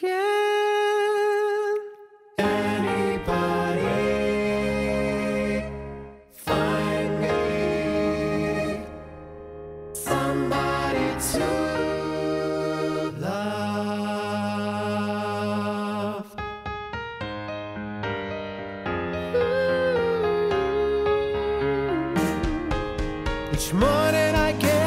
Can anybody? Find me. Somebody to love? Each morning I get